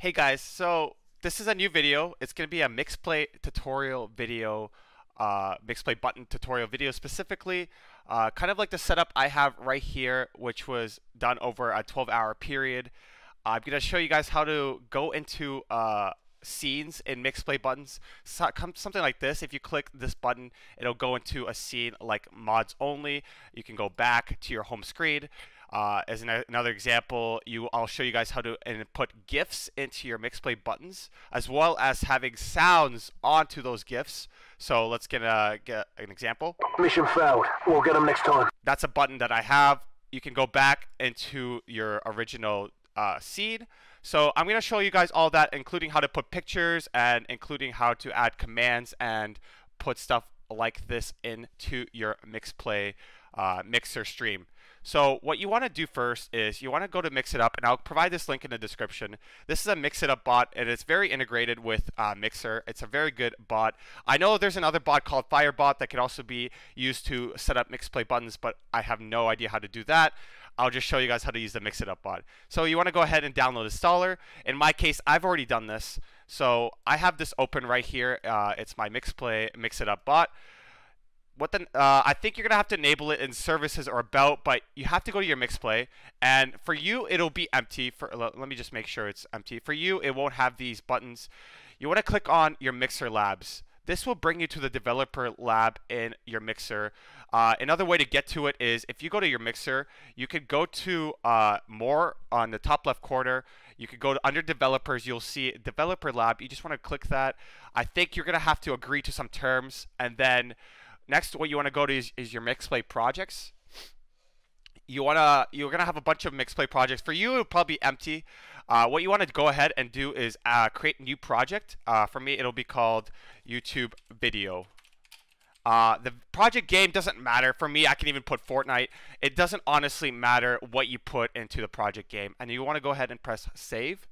Hey guys, so this is a new video. It's going to be a Mixplay tutorial video, uh, Mixplay button tutorial video specifically. Uh, kind of like the setup I have right here, which was done over a 12 hour period. I'm going to show you guys how to go into uh, scenes in Mixplay buttons. So, something like this. If you click this button, it'll go into a scene like mods only. You can go back to your home screen. Uh, as an, another example, you I'll show you guys how to input GIFs into your Mixplay buttons, as well as having sounds onto those GIFs. So let's get, a, get an example. Mission failed. We'll get them next time. That's a button that I have. You can go back into your original uh, scene. So I'm going to show you guys all that, including how to put pictures and including how to add commands and put stuff like this into your Mixplay uh, mixer stream. So what you want to do first is you want to go to Mix It Up, and I'll provide this link in the description. This is a Mix It Up bot, and it's very integrated with uh, Mixer. It's a very good bot. I know there's another bot called Firebot that can also be used to set up Mixplay buttons, but I have no idea how to do that. I'll just show you guys how to use the Mix It Up bot. So you want to go ahead and download the Installer. In my case, I've already done this. So I have this open right here. Uh, it's my Mixplay Mix It Up bot what the uh, I think you're gonna have to enable it in services or about, but you have to go to your mix play. and for you it'll be empty. For let me just make sure it's empty. For you, it won't have these buttons. You want to click on your Mixer Labs. This will bring you to the developer lab in your Mixer. Uh, another way to get to it is if you go to your Mixer, you could go to uh, more on the top left corner. You could go to under developers. You'll see developer lab. You just want to click that. I think you're gonna have to agree to some terms, and then Next, what you want to go to is, is your Mixplay projects. You wanna you're gonna have a bunch of Mixplay projects. For you, it'll probably be empty. Uh, what you want to go ahead and do is uh, create a new project. Uh, for me, it'll be called YouTube Video. Uh, the project game doesn't matter. For me, I can even put Fortnite. It doesn't honestly matter what you put into the project game. And you want to go ahead and press save.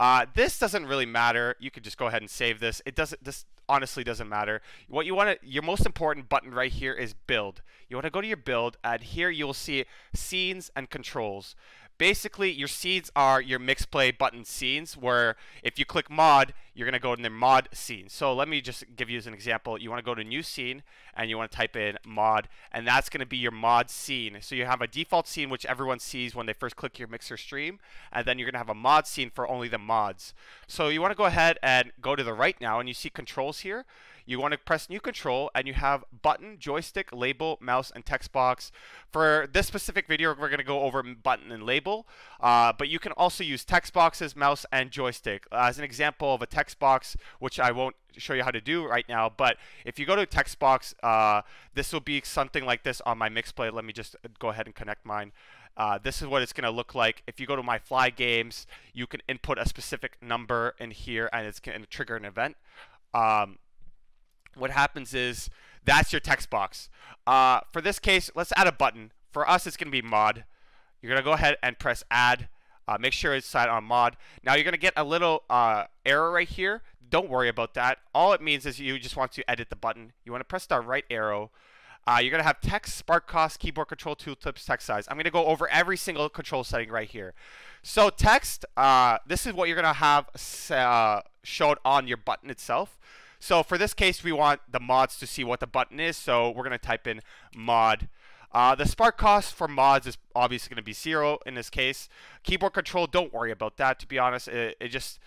Uh, this doesn't really matter. You could just go ahead and save this. It doesn't. This honestly doesn't matter. What you want to, your most important button right here is build. You want to go to your build, and here you will see scenes and controls basically your scenes are your mix play button scenes where if you click mod you're going to go in the mod scene. So let me just give you as an example. You want to go to new scene and you want to type in mod and that's going to be your mod scene. So you have a default scene which everyone sees when they first click your mixer stream and then you're going to have a mod scene for only the mods. So you want to go ahead and go to the right now and you see controls here. You want to press new control and you have button, joystick, label, mouse, and text box. For this specific video, we're going to go over button and label, uh, but you can also use text boxes, mouse, and joystick. As an example of a text box, which I won't show you how to do right now, but if you go to text box, uh, this will be something like this on my Mixplay. Let me just go ahead and connect mine. Uh, this is what it's going to look like. If you go to my fly games, you can input a specific number in here and it's going to trigger an event. Um, what happens is that's your text box. Uh, for this case, let's add a button. For us, it's going to be mod. You're going to go ahead and press add. Uh, make sure it's set on mod. Now you're going to get a little uh, error right here. Don't worry about that. All it means is you just want to edit the button. You want to press the right arrow. Uh, you're going to have text, spark cost, keyboard control tooltips, text size. I'm going to go over every single control setting right here. So text, uh, this is what you're going to have uh, shown on your button itself. So for this case, we want the mods to see what the button is. So we're going to type in mod. Uh, the spark cost for mods is obviously going to be zero in this case. Keyboard control, don't worry about that. To be honest, it, it just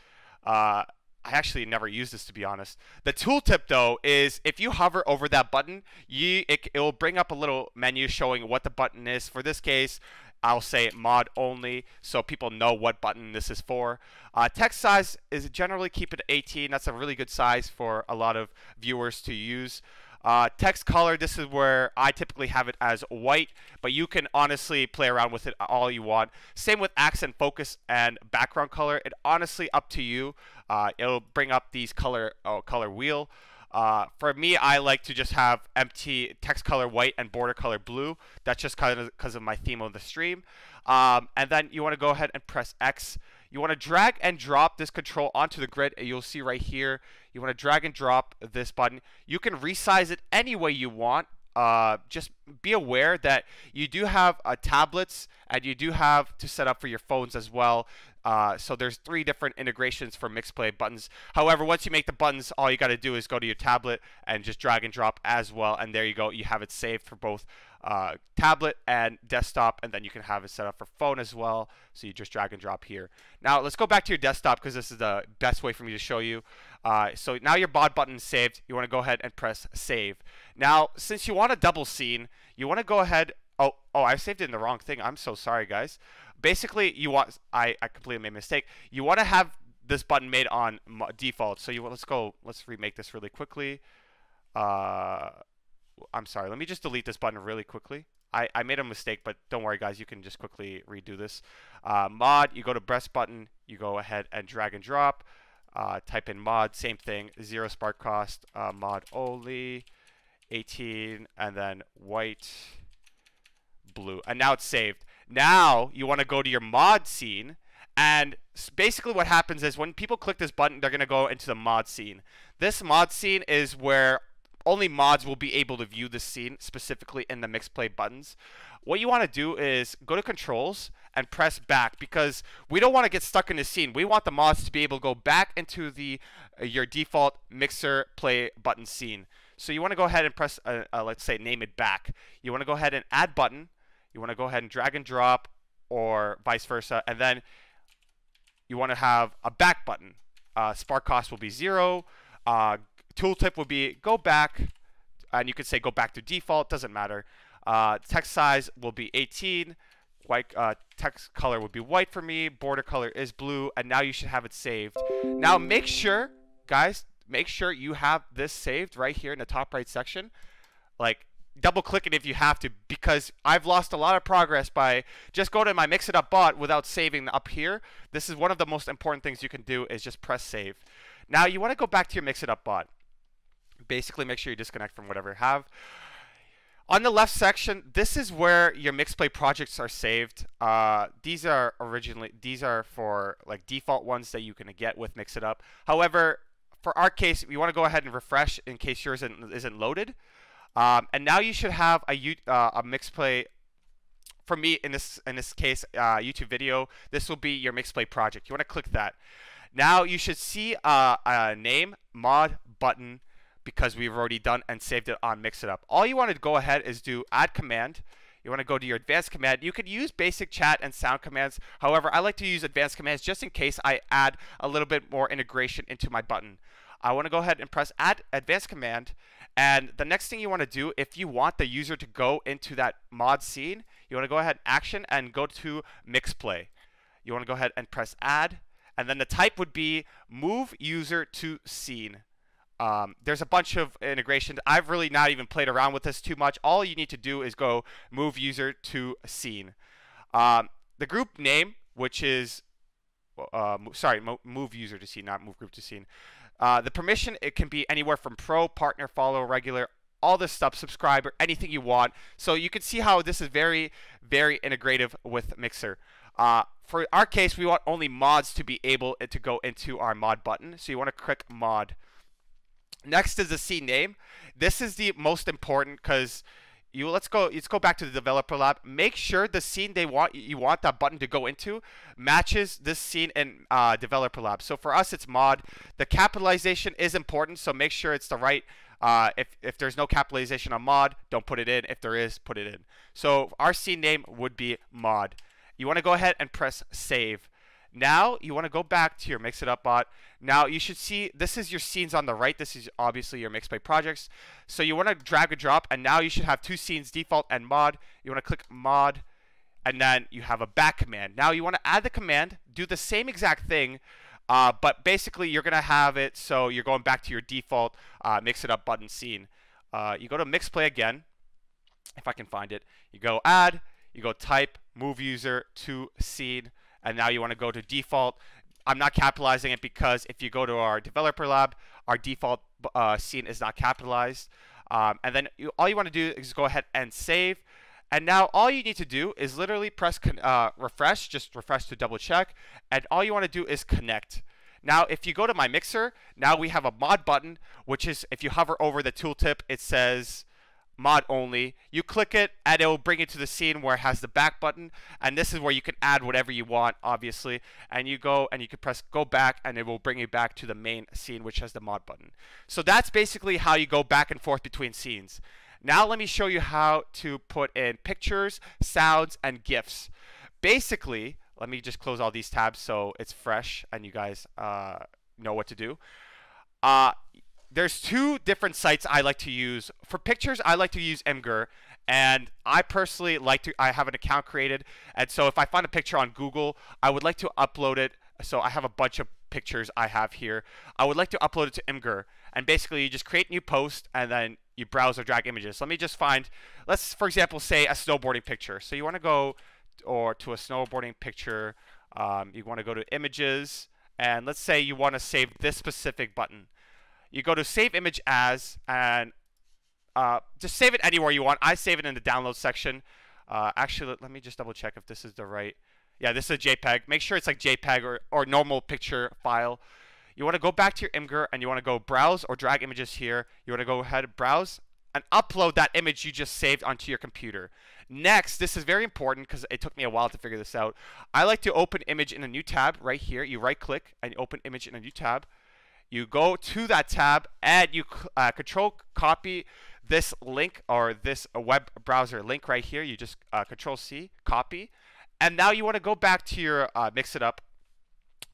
uh, I actually never use this to be honest. The tooltip though is if you hover over that button, you it, it will bring up a little menu showing what the button is. For this case, I'll say mod only so people know what button this is for. Uh, text size is generally keep it 18. That's a really good size for a lot of viewers to use. Uh, text color, this is where I typically have it as white, but you can honestly play around with it all you want. Same with accent focus and background color. It honestly up to you. Uh, it'll bring up these color oh, color wheel. Uh, for me, I like to just have empty text color white and border color blue. That's just kind of because of my theme of the stream. Um, and then you want to go ahead and press X. You want to drag and drop this control onto the grid. And you'll see right here. You want to drag and drop this button. You can resize it any way you want. Uh, just be aware that you do have uh, tablets and you do have to set up for your phones as well. Uh, so there's three different integrations for MixPlay buttons. However, once you make the buttons, all you got to do is go to your tablet and just drag and drop as well. And there you go. You have it saved for both uh, tablet and desktop, and then you can have it set up for phone as well. So you just drag and drop here. Now let's go back to your desktop because this is the best way for me to show you. Uh, so now your mod button is saved. You want to go ahead and press save. Now, since you want a double scene, you want to go ahead. Oh, oh, I saved it in the wrong thing. I'm so sorry, guys. Basically, you want I, I completely made a mistake. You want to have this button made on default. So you let's go. Let's remake this really quickly. Uh, I'm sorry. Let me just delete this button really quickly. I, I made a mistake, but don't worry, guys. You can just quickly redo this. Uh, mod, you go to breast button. You go ahead and drag and drop. Uh, type in mod, same thing. Zero spark cost. Uh, mod only. 18. And then white, blue. And now it's saved. Now you want to go to your mod scene. And basically what happens is when people click this button, they're going to go into the mod scene. This mod scene is where only mods will be able to view this scene specifically in the mix play buttons. What you want to do is go to controls and press back because we don't want to get stuck in the scene. We want the mods to be able to go back into the uh, your default mixer play button scene. So you want to go ahead and press, uh, uh, let's say, name it back. You want to go ahead and add button. You want to go ahead and drag and drop or vice versa. And then you want to have a back button. Uh, spark cost will be zero. Uh, tooltip will be go back, and you could say go back to default, doesn't matter. Uh, text size will be 18. White uh, text color would be white for me. Border color is blue, and now you should have it saved. Now make sure, guys, make sure you have this saved right here in the top right section. Like double click it if you have to because I've lost a lot of progress by just going to my mix it up bot without saving up here. This is one of the most important things you can do is just press save. Now you want to go back to your mix it up bot basically make sure you disconnect from whatever you have. On the left section, this is where your MixPlay projects are saved. Uh, these are originally these are for like default ones that you can get with Mix It Up. However, for our case, we want to go ahead and refresh in case yours isn't, isn't loaded. Um, and now you should have a uh, a MixPlay. For me, in this in this case, uh, YouTube video, this will be your MixPlay project. You want to click that. Now you should see uh, a name, mod, button, because we've already done and saved it on Mix It Up. All you want to go ahead is do add command. You want to go to your advanced command. You could use basic chat and sound commands. However, I like to use advanced commands just in case I add a little bit more integration into my button. I want to go ahead and press add advanced command. And the next thing you want to do, if you want the user to go into that mod scene, you want to go ahead and action and go to mix play. You want to go ahead and press add. And then the type would be move user to scene. Um, there's a bunch of integrations. I've really not even played around with this too much. All you need to do is go move user to scene. Um, the group name, which is, uh, sorry, move user to scene, not move group to scene. Uh, the permission, it can be anywhere from pro, partner, follow, regular, all this stuff, subscriber, anything you want. So you can see how this is very, very integrative with Mixer. Uh, for our case, we want only mods to be able to go into our mod button. So you want to click mod. Next is the scene name. This is the most important because you let's go let's go back to the developer lab. Make sure the scene they want you want that button to go into matches this scene in uh, developer lab. So for us, it's mod. The capitalization is important, so make sure it's the right. Uh, if if there's no capitalization on mod, don't put it in. If there is, put it in. So our scene name would be mod. You want to go ahead and press save. Now you want to go back to your Mix It Up bot. Now you should see this is your scenes on the right. This is obviously your MixPlay projects. So you want to drag and drop, and now you should have two scenes, default and mod. You want to click mod, and then you have a back command. Now you want to add the command, do the same exact thing, uh, but basically you're going to have it so you're going back to your default uh, Mix It Up button scene. Uh, you go to Mix Play again, if I can find it. You go add, you go type, move user to scene and now you want to go to default. I'm not capitalizing it because if you go to our developer lab, our default uh, scene is not capitalized. Um, and then you, all you want to do is go ahead and save. And now all you need to do is literally press uh, refresh, just refresh to double check. And all you want to do is connect. Now, if you go to my mixer, now we have a mod button, which is if you hover over the tooltip, it says mod only. You click it and it will bring you to the scene where it has the back button and this is where you can add whatever you want obviously and you go and you can press go back and it will bring you back to the main scene which has the mod button. So that's basically how you go back and forth between scenes. Now let me show you how to put in pictures, sounds, and GIFs. Basically, let me just close all these tabs so it's fresh and you guys uh, know what to do. Uh, there's two different sites I like to use. For pictures, I like to use Imgur, and I personally like to. I have an account created, and so if I find a picture on Google, I would like to upload it. So I have a bunch of pictures I have here. I would like to upload it to Imgur, and basically you just create new post, and then you browse or drag images. Let me just find. Let's, for example, say a snowboarding picture. So you want to go or to a snowboarding picture. Um, you want to go to images, and let's say you want to save this specific button you go to save image as and uh, just save it anywhere you want. I save it in the download section. Uh, actually, let, me just double check if this is the right. Yeah, this is a JPEG. Make sure it's like JPEG or, or normal picture file. You want to go back to your Imgur and you want to go browse or drag images here. You want to go ahead and browse and upload that image you just saved onto your computer. Next, this is very important because it took me a while to figure this out. I like to open image in a new tab right here. You right click and open image in a new tab you go to that tab and you uh, control copy this link or this web browser link right here. You just uh, control C, copy. And now you want to go back to your uh, mix it up,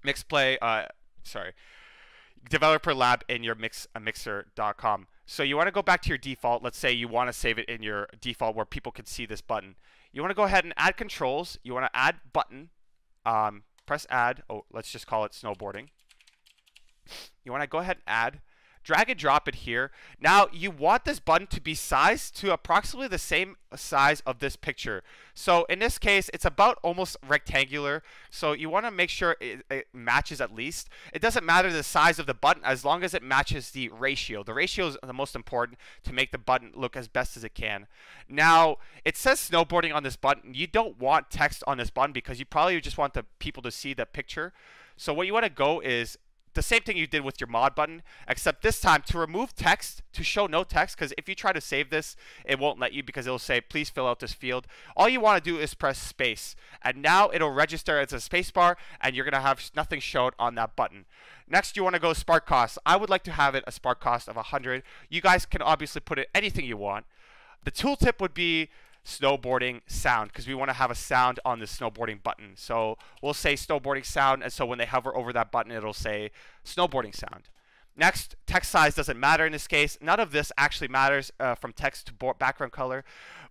mix play, uh, sorry, developer lab in your mix, uh, mixer.com. So you want to go back to your default. Let's say you want to save it in your default where people can see this button. You want to go ahead and add controls. You want to add button. Um, press add. Oh, let's just call it snowboarding. You want to go ahead and add, drag and drop it here. Now you want this button to be sized to approximately the same size of this picture. So in this case, it's about almost rectangular. So you want to make sure it, it, matches at least. It doesn't matter the size of the button as long as it matches the ratio. The ratio is the most important to make the button look as best as it can. Now, it says snowboarding on this button. You don't want text on this button because you probably just want the people to see the picture. So what you want to go is the same thing you did with your mod button, except this time to remove text, to show no text, because if you try to save this, it won't let you because it'll say, please fill out this field. All you want to do is press space, and now it'll register as a space bar, and you're going to have nothing shown on that button. Next, you want to go spark cost. I would like to have it a spark cost of 100. You guys can obviously put it anything you want. The tooltip would be snowboarding sound because we want to have a sound on the snowboarding button. So we'll say snowboarding sound, and so when they hover over that button, it'll say snowboarding sound. Next, text size doesn't matter in this case. None of this actually matters uh, from text to background color,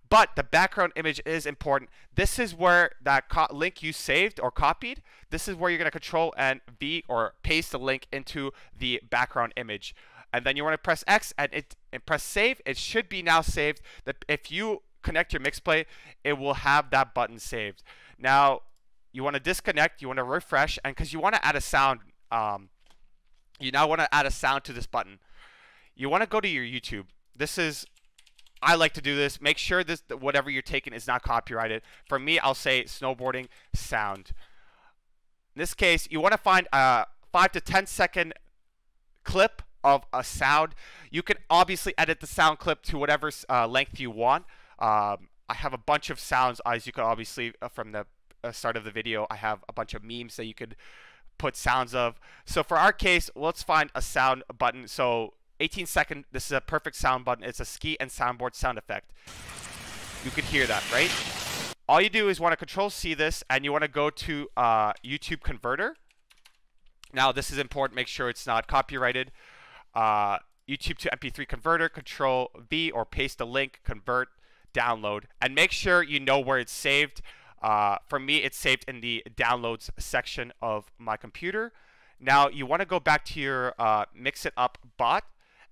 but the background image is important. This is where that link you saved or copied, this is where you're going to control and V or paste the link into the background image. And then you want to press X and, it, and press save. It should be now saved. That if you connect your MixPlay, it will have that button saved. Now, you want to disconnect, you want to refresh, and because you want to add a sound, um, you now want to add a sound to this button. You want to go to your YouTube. This is, I like to do this. Make sure this whatever you're taking is not copyrighted. For me, I'll say snowboarding sound. In this case, you want to find a 5 to 10 second clip of a sound. You can obviously edit the sound clip to whatever uh, length you want. Um, I have a bunch of sounds, as you could obviously uh, from the uh, start of the video. I have a bunch of memes that you could put sounds of. So for our case, let's find a sound button. So 18 second, this is a perfect sound button. It's a ski and soundboard sound effect. You could hear that, right? All you do is want to control C this and you want to go to uh, YouTube converter. Now this is important, make sure it's not copyrighted. Uh, YouTube to MP3 converter, control V or paste the link, convert, download, and make sure you know where it's saved. Uh, for me, it's saved in the downloads section of my computer. Now, you want to go back to your uh, Mix It Up bot,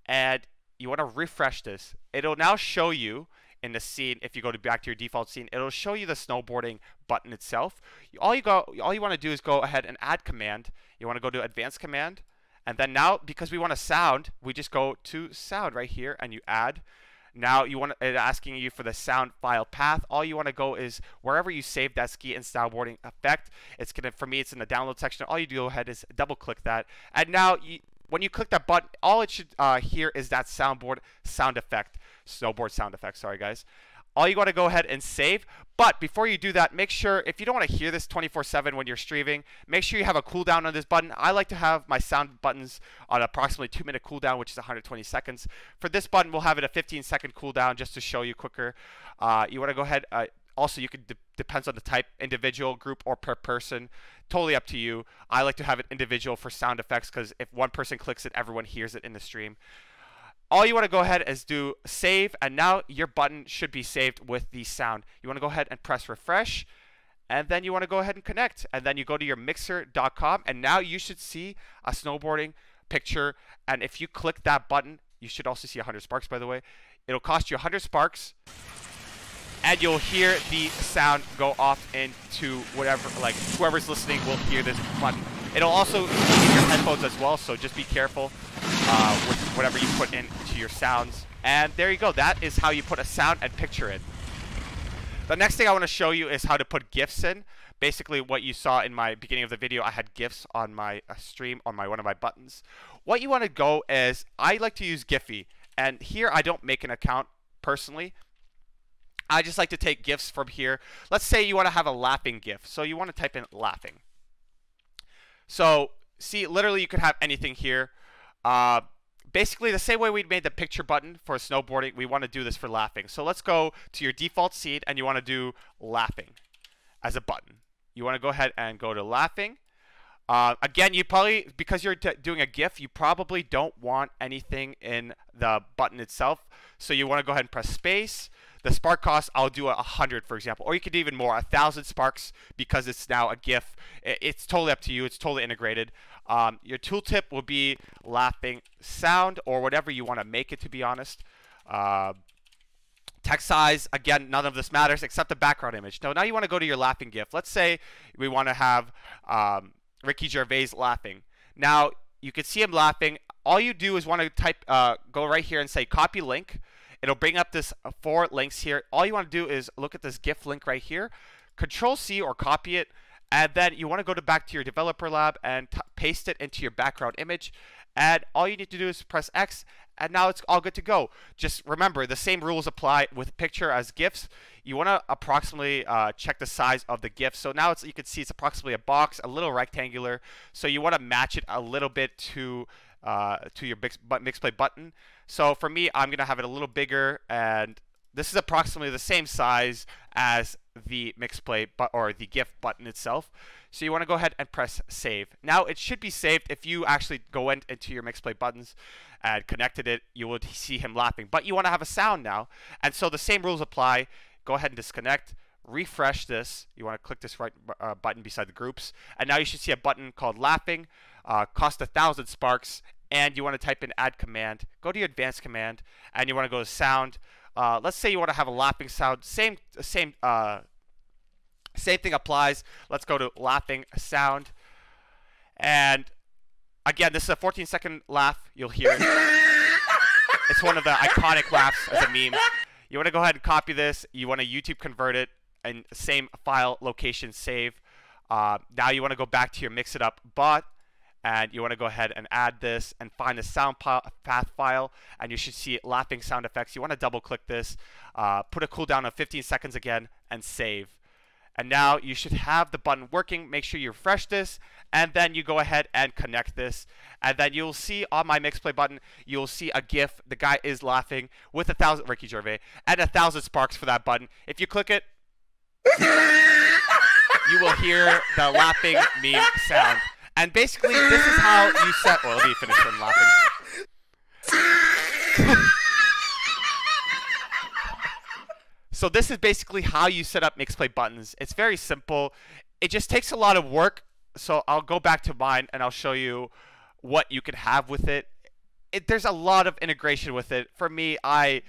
and you want to refresh this. It'll now show you in the scene, if you go to back to your default scene, it'll show you the snowboarding button itself. All you go, all you want to do is go ahead and add command. You want to go to advanced command, and then now because we want a sound, we just go to sound right here, and you add. Now you want it asking you for the sound file path. All you want to go is wherever you save that ski and snowboarding effect. It's gonna for me it's in the download section. All you do ahead is double click that, and now you, when you click that button, all it should uh, hear is that soundboard sound effect. snowboard sound effect. Sorry, guys. All you want to go ahead and save. But before you do that, make sure if you don't want to hear this 24/7 when you're streaming, make sure you have a cooldown on this button. I like to have my sound buttons on approximately two minute cooldown, which is 120 seconds. For this button, we'll have it a 15 second cooldown just to show you quicker. Uh, you want to go ahead. Uh, also, you can de- depends on the type, individual, group, or per person. Totally up to you. I like to have it individual for sound effects because if one person clicks it, everyone hears it in the stream. All you want to go ahead is do save, and now your button should be saved with the sound. You want to go ahead and press refresh, and then you want to go ahead and connect, and then you go to your mixer.com, and now you should see a snowboarding picture. And if you click that button, you should also see 100 sparks, by the way. It'll cost you 100 sparks and you'll hear the sound go off into whatever, like whoever's listening will hear this button. It'll also in your headphones as well, so just be careful uh, with whatever you put into your sounds. And there you go. That is how you put a sound and picture in. The next thing I want to show you is how to put GIFs in. Basically, what you saw in my beginning of the video, I had GIFs on my uh, stream, on my one of my buttons. What you want to go is, I like to use Giphy. And here I don't make an account personally. I just like to take GIFs from here. Let's say you want to have a laughing GIF. So you want to type in laughing. So see, literally you could have anything here. Uh, basically the same way we made the picture button for snowboarding, we want to do this for laughing. So let's go to your default scene and you want to do laughing as a button. You want to go ahead and go to laughing. Uh, again, you probably, because you're doing a GIF, you probably don't want anything in the button itself. So you want to go ahead and press space. The spark cost, I'll do a hundred, for example, or you could do even more, a thousand sparks because it's now a GIF. It's totally up to you. It's totally integrated. Um, your tooltip will be laughing sound or whatever you want to make it. To be honest, uh, text size again, none of this matters except the background image. Now, now you want to go to your laughing GIF. Let's say we want to have um, Ricky Gervais laughing. Now you can see him laughing. All you do is want to type, uh, go right here and say copy link. It'll bring up this uh, four links here. All you want to do is look at this GIF link right here, Control C or copy it, and then you want to go to back to your developer lab and paste it into your background image. And all you need to do is press X, and now it's all good to go. Just remember, the same rules apply with picture as GIFs. You want to approximately uh, check the size of the GIF. So now it's you can see it's approximately a box, a little rectangular. So you want to match it a little bit to uh, to your mix, play button. So for me, I'm going to have it a little bigger, and this is approximately the same size as the Mixplay but or the GIF button itself. So you want to go ahead and press save. Now it should be saved if you actually go in, into your mix play buttons and connected it, you will see him laughing. But you want to have a sound now, and so the same rules apply. Go ahead and disconnect refresh this. You want to click this right uh, button beside the groups. And now you should see a button called laughing, uh, cost a thousand sparks, and you want to type in add command, go to your advanced command, and you want to go to sound. Uh, let's say you want to have a laughing sound. Same, same, uh, same thing applies. Let's go to laughing sound, and again, this is a 14 second laugh. You'll hear it. it's one of the iconic laughs as a meme. You want to go ahead and copy this. You want to YouTube convert it and same file location save. Uh, now you want to go back to your mix it up but and you want to go ahead and add this and find the sound path file and you should see laughing sound effects. You want to double click this uh, put a cooldown of 15 seconds again and save. And now you should have the button working. Make sure you refresh this and then you go ahead and connect this. And then you'll see on my mix play button you'll see a gif. The guy is laughing with a thousand Ricky Gervais and a thousand sparks for that button. If you click it you will hear the laughing meme sound and basically, this is how you set. Well, let me finish him laughing. so this is basically how you set up Mixplay buttons. It's very simple. It just takes a lot of work. So I'll go back to mine and I'll show you what you can have with it. it there's a lot of integration with it. For me, I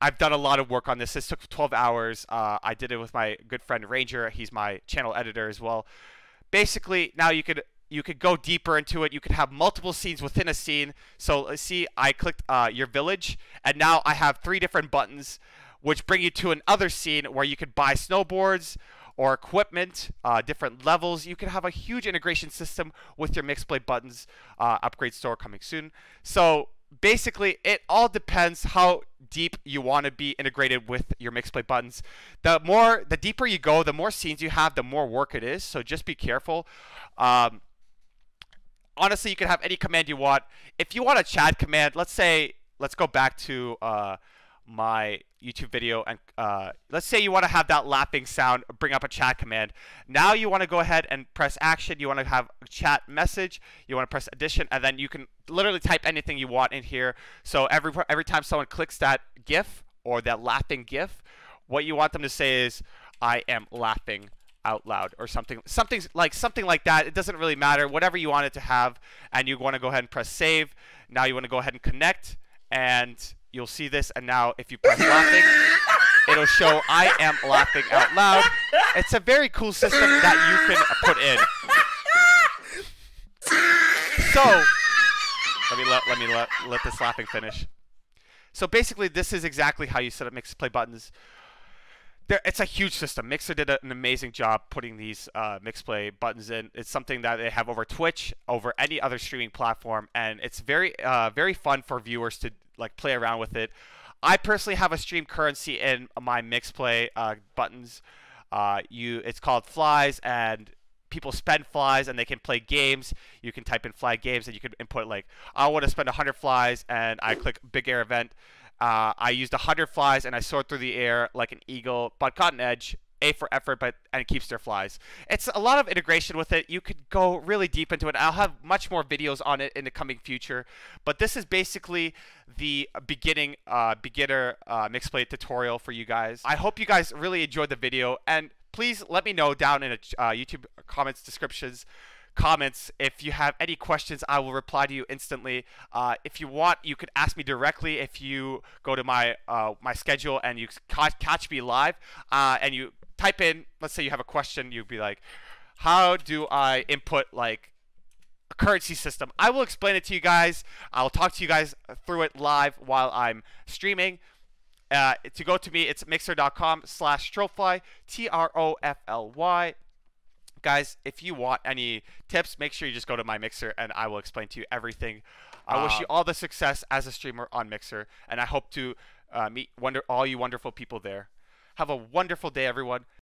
I've done a lot of work on this. This took 12 hours. Uh, I did it with my good friend Ranger. He's my channel editor as well. Basically, now you could you could go deeper into it. You could have multiple scenes within a scene. So see, I clicked uh, your village, and now I have three different buttons, which bring you to another scene where you could buy snowboards or equipment, uh, different levels. You can have a huge integration system with your Mixplay buttons. Uh, upgrade store coming soon. So basically, it all depends how deep you want to be integrated with your mixplay buttons. The more, the deeper you go, the more scenes you have, the more work it is. So just be careful. Um, honestly, you can have any command you want. If you want a chat command, let's say, let's go back to uh, my YouTube video and uh, let's say you want to have that lapping sound bring up a chat command. Now you want to go ahead and press action. You want to have a chat message. You want to press addition and then you can literally type anything you want in here. So every every time someone clicks that GIF or that laughing GIF, what you want them to say is I am laughing out loud or something something like something like that. It doesn't really matter. Whatever you want it to have and you want to go ahead and press save now you want to go ahead and connect and you'll see this and now if you press laughing it'll show I am laughing out loud. It's a very cool system that you can put in. So let me let, let me let, let this laughing finish. So basically this is exactly how you set up mix play buttons there, it's a huge system. Mixer did a, an amazing job putting these uh, play buttons in. It's something that they have over Twitch, over any other streaming platform, and it's very, uh, very fun for viewers to like play around with it. I personally have a stream currency in my MixPlay uh, buttons. Uh, you, it's called Flies, and people spend flies and they can play games. You can type in fly games and you can input like, I want to spend 100 flies, and I click big air event. Uh, I used 100 flies and I soared through the air like an eagle, but caught an edge. A for effort, but and it keeps their flies. It's a lot of integration with it. You could go really deep into it. I'll have much more videos on it in the coming future. But this is basically the beginning uh, beginner uh, mixed play tutorial for you guys. I hope you guys really enjoyed the video and please let me know down in the uh, YouTube comments descriptions comments. If you have any questions, I will reply to you instantly. Uh, if you want, you can ask me directly if you go to my uh, my schedule and you catch me live uh, and you type in. Let's say you have a question. You'd be like, "How do I input like?" a currency system. I will explain it to you guys. I'll talk to you guys through it live while I'm streaming. Uh, to go to me, it's mixer.com slash trofly, T-R-O-F-L-Y guys, if you want any tips, make sure you just go to my Mixer and I will explain to you everything. I wish you uh, all the success as a streamer on Mixer, and I hope to uh, meet wonder all you wonderful people there. Have a wonderful day, everyone.